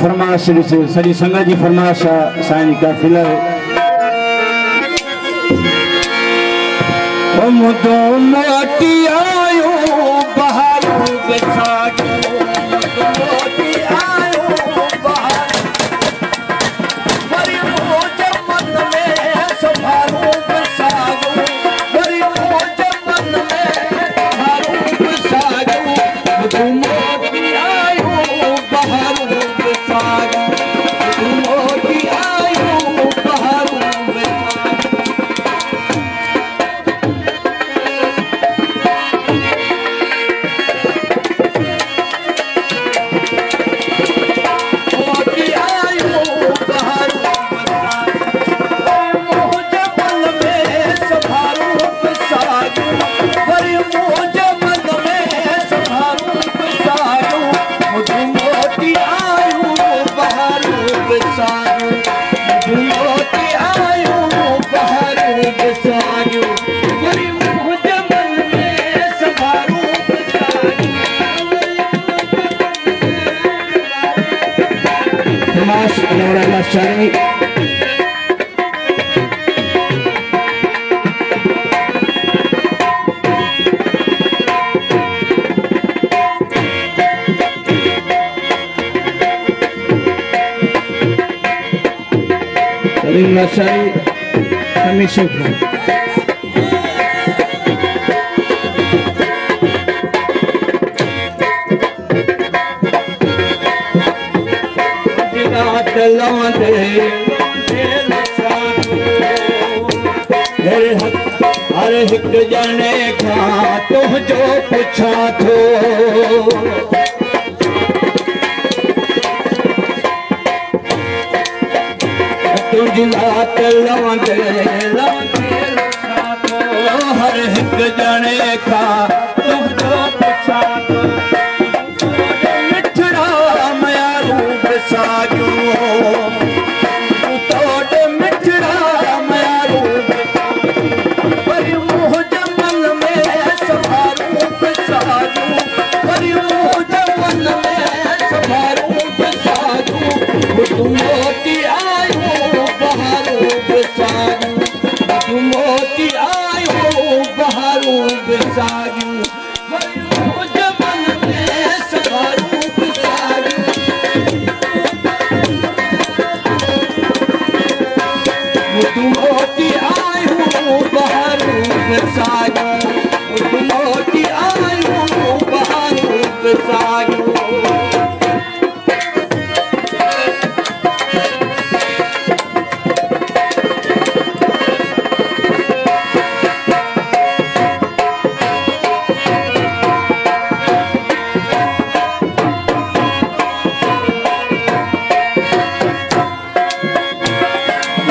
فرماءِ ڏس سڄي سنگت جي فرمائش آهي سائين más, colaborarlas Charlie. Salim Lazari, Kami هر هڪ ڄڻي کان تنهنجو پڇا ٿو هر هڪ ڄڻي کان dog, you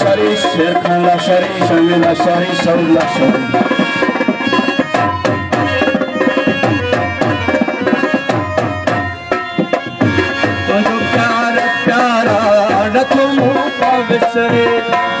सरी परी संग समून